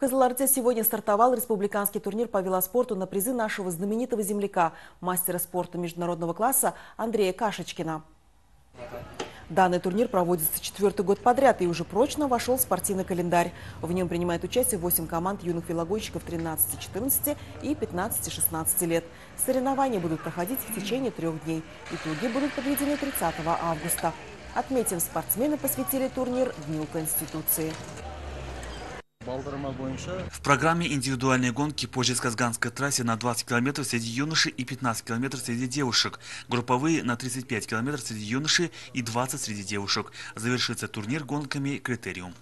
Кызылорде сегодня стартовал республиканский турнир по велоспорту на призы нашего знаменитого земляка, мастера спорта международного класса Андрея Кашечкина. Данный турнир проводится четвертый год подряд и уже прочно вошел в спортивный календарь. В нем принимает участие 8 команд юных велогонщиков 13-14 и 15-16 лет. Соревнования будут проходить в течение трех дней. Итоги будут подведены 30 августа. Отметим, спортсмены посвятили турнир Дню Конституции. В программе индивидуальные гонки по Жесказганской трассе на 20 километров среди юношей и 15 километров среди девушек. Групповые на 35 километров среди юношей и 20 среди девушек. Завершится турнир гонками «Критериум».